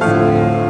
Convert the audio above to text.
Awesome.